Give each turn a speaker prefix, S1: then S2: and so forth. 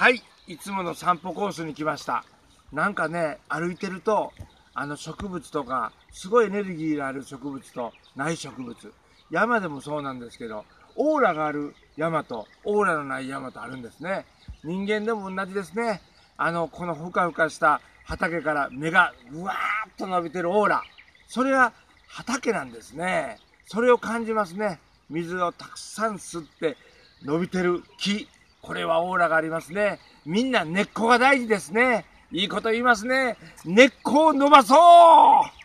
S1: はい、いつもの散歩コースに来ました。なんかね、歩いてると、あの植物とか、すごいエネルギーがある植物とない植物。山でもそうなんですけど、オーラがある山と、オーラのない山とあるんですね。人間でも同じですね。あの、このふかふかした畑から芽がうわーっと伸びてるオーラ。それは畑なんですね。それを感じますね。水をたくさん吸って伸びてる木。これはオーラがありますね。みんな根っこが大事ですね。いいこと言いますね。根っこを伸ばそう